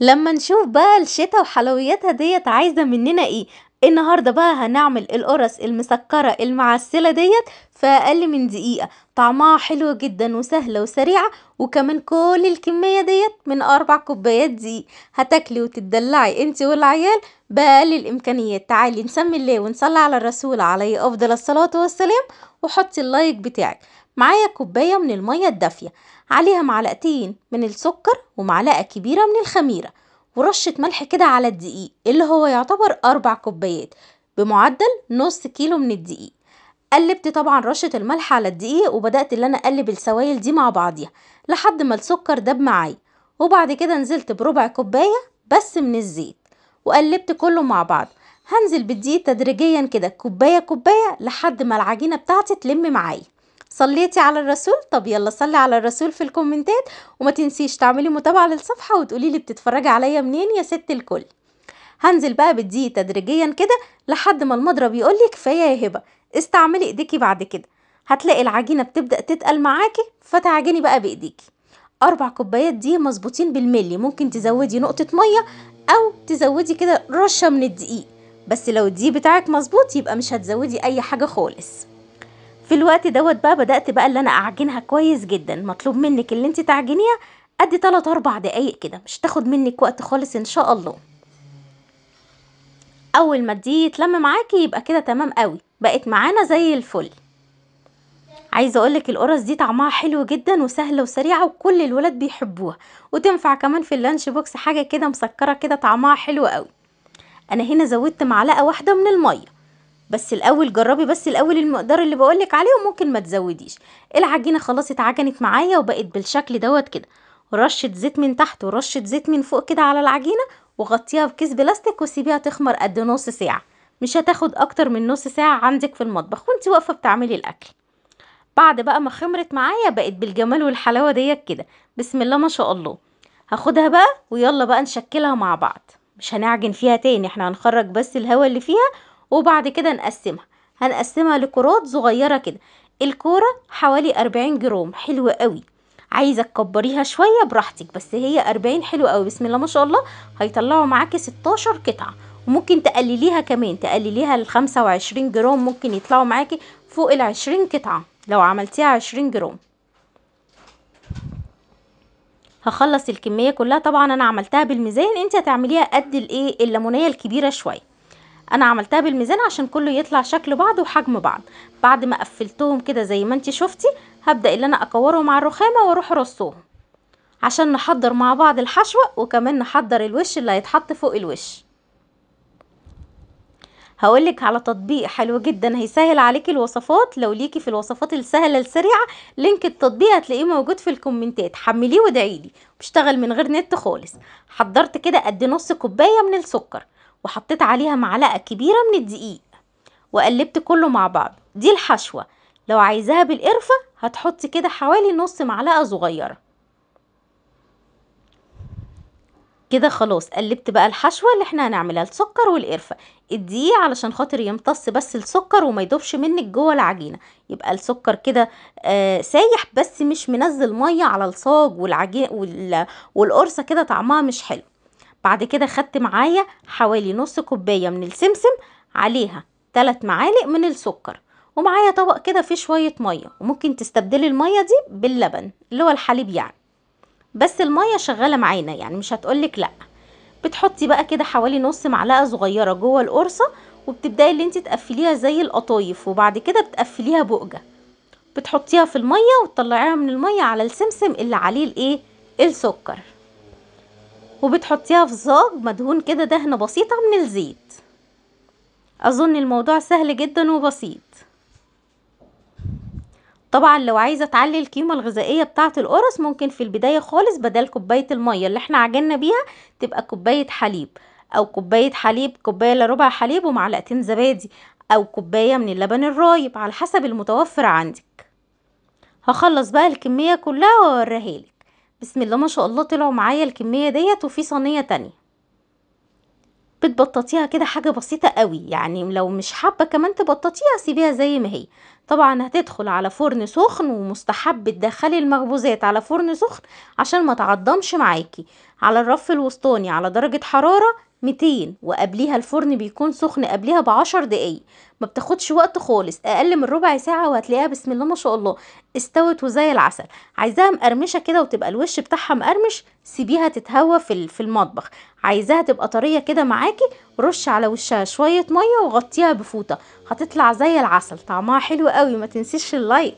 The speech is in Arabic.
لما نشوف بقى الشتا وحلوياتها ديت عايزة مننا إيه؟ النهاردة بقى هنعمل القرص المسكرة المعسلة ديت في أقل من دقيقة. طعمها حلو جدا وسهلة وسريعة وكمان كل الكمية ديت من أربع كوبايات دقيق. هتاكلي وتدلعي انتي والعيال بأقل الإمكانيات. تعالي نسمي الله ونصلي على الرسول عليه أفضل الصلاة والسلام وحطي اللايك بتاعك. معايا كوباية من المية الدافية. عليها معلقتين من السكر ومعلقة كبيرة من الخميرة ورشة ملح كده على الدقيق اللي هو يعتبر أربع كوبايات بمعدل نص كيلو من الدقيق. قلبت طبعا رشة الملح على الدقيق وبدأت اللي أنا أقلب السوائل دي مع بعضيها لحد ما السكر داب معايا. وبعد كده نزلت بربع كوباية بس من الزيت وقلبت كله مع بعض. هنزل بالدقيق تدريجيا كده كوباية كوباية لحد ما العجينة بتاعتي تلم معايا. صليتي على الرسول؟ طب يلا صلي على الرسول في الكومنتات. وما تنسيش تعملي متابعة للصفحة وتقولي لي بتتفرجي عليا منين يا ست الكل. هنزل بقى بالدقيق تدريجيا كده لحد ما المضرب يقول لي كفاية يا هبة. استعملي ايديكي بعد كده. هتلاقي العجينة بتبدأ تتقل معاكي فتعجني بقى بإيديكي. أربع كوبايات دي مظبوطين بالملي. ممكن تزودي نقطة مية أو تزودي كده رشة من الدقيق. بس لو الدقيق بتاعك مظبوط يبقى مش هتزودي أي حاجة خالص. في الوقت دوت بقى بدأت بقى اللي أنا أعجنها كويس جدا. مطلوب منك اللي أنت تعجنيها قد 3 4 دقايق كده مش تاخد منك وقت خالص إن شاء الله. أول ما الدقيق يتلم معاكي يبقى كده تمام قوي بقت معانا زي الفل. عايزة أقولك القرص دي طعمها حلو جدا وسهلة وسريعة وكل الولاد بيحبوها. وتنفع كمان في اللانش بوكس حاجة كده مسكرة كده طعمها حلو قوي. أنا هنا زودت معلقة واحدة من المية. بس الأول جربي بس الأول المقدار اللي بقولك عليه وممكن ما تزوديش. العجينة خلاص اتعجنت معايا وبقت بالشكل دوت كده. رشه زيت من تحت ورشه زيت من فوق كده على العجينة وغطيها بكيس بلاستيك وسيبيها تخمر قد نص ساعة. مش هتاخد أكتر من نص ساعة عندك في المطبخ وانت واقفة بتعملي الأكل. بعد بقى ما خمرت معايا بقت بالجمال والحلاوة ديت كده. بسم الله ما شاء الله. هاخدها بقى ويلا بقى نشكلها مع بعض. مش هنعجن فيها تاني إحنا هنخرج بس الهواء اللي فيها وبعد كده نقسمها. هنقسمها لكرات صغيرة كده. الكورة حوالي 40 جرام. حلوة قوي. عايزة تكبريها شوية براحتك. بس هي 40 حلوة قوي. بسم الله ما شاء الله. هيطلعوا معاكي 16 قطعة. وممكن تقلليها كمان. تقلليها ل 25 جرام. ممكن يطلعوا معاكي فوق ال 20 قطعة. لو عملتيها 20 جرام. هخلص الكمية كلها. طبعا أنا عملتها بالميزان. انت هتعمليها قد الإيه؟ الليمونية الكبيرة شوية. أنا عملتها بالميزان عشان كله يطلع شكل بعض وحجم بعض. بعد ما قفلتهم كده زي ما انت شفتي هبدأ اللي أنا أكورهم على الرخامة وأروح أرصهم. عشان نحضر مع بعض الحشوة وكمان نحضر الوش اللي هيتحط فوق الوش. هقولك على تطبيق حلو جدا هيسهل عليكي الوصفات. لو ليكي في الوصفات السهلة السريعة لينك التطبيق هتلاقيه موجود في الكومنتات. حمليه وادعيلي. بيشتغل من غير نت خالص. حضرت كده قد نص كوباية من السكر. وحطيت عليها معلقة كبيرة من الدقيق وقلبت كله مع بعض. دي الحشوة. لو عايزاها بالقرفة هتحطي كده حوالي نص معلقة صغيرة. كده خلاص قلبت بقى الحشوة اللي إحنا هنعملها السكر والقرفة. الدقيق علشان خاطر يمتص بس السكر وما يدوبش منك جوه العجينة. يبقى السكر كده آه سايح بس مش منزل مية على الصاج والعجين وال... والقرصة كده طعمها مش حلو. بعد كده خدت معايا حوالي نص كوباية من السمسم عليها 3 معالق من السكر ومعايا طبق كده فيه شوية مية وممكن تستبدلي المية دي باللبن اللي هو الحليب يعني. بس المية شغالة معانا يعني مش هتقولك لأ. بتحطي بقى كده حوالي نص معلقة صغيرة جوه القرصة وبتبدأي اللي انت تقفليها زي القطايف وبعد كده بتقفليها بقجه بتحطيها في المية وتطلعيها من المية على السمسم اللي عليه الايه؟ السكر. وبتحطيها في صاج مدهون كده دهنة بسيطة من الزيت. أظن الموضوع سهل جدا وبسيط. طبعا لو عايزة تعلي القيمة الغذائية بتاعة القرص ممكن في البداية خالص بدل كوباية المية اللي إحنا عجنا بيها تبقى كوباية حليب أو كوباية حليب كوباية إلا ربع حليب ومعلقتين زبادي أو كوباية من اللبن الرايب على حسب المتوفر عندك. هخلص بقى الكمية كلها وأوريها لك. بسم الله ما شاء الله طلعوا معايا الكمية ديت وفي صينية تانية. بتبططيها كده حاجة بسيطة قوي يعني لو مش حابة كمان تبططيها سيبيها زي ما هي. طبعا هتدخل على فرن سخن ومستحب تدخلي المخبوزات على فرن سخن عشان ما تعضمش معاكي. على الرف الوسطاني على درجة حرارة 200 وقبليها الفرن بيكون سخن قبليها بعشر دقايق. ما بتاخدش وقت خالص أقل من ربع ساعة وهتلاقيها بسم الله ما شاء الله استوت وزي العسل. عايزاها مقرمشة كده وتبقى الوش بتاعها مقرمش سيبيها تتهوى في في المطبخ. عايزاها تبقى طرية كده معاكي رش على وشها شوية مية وغطيها بفوطة. هتطلع زي العسل طعمها حلو قوي ما تنسيش اللايك.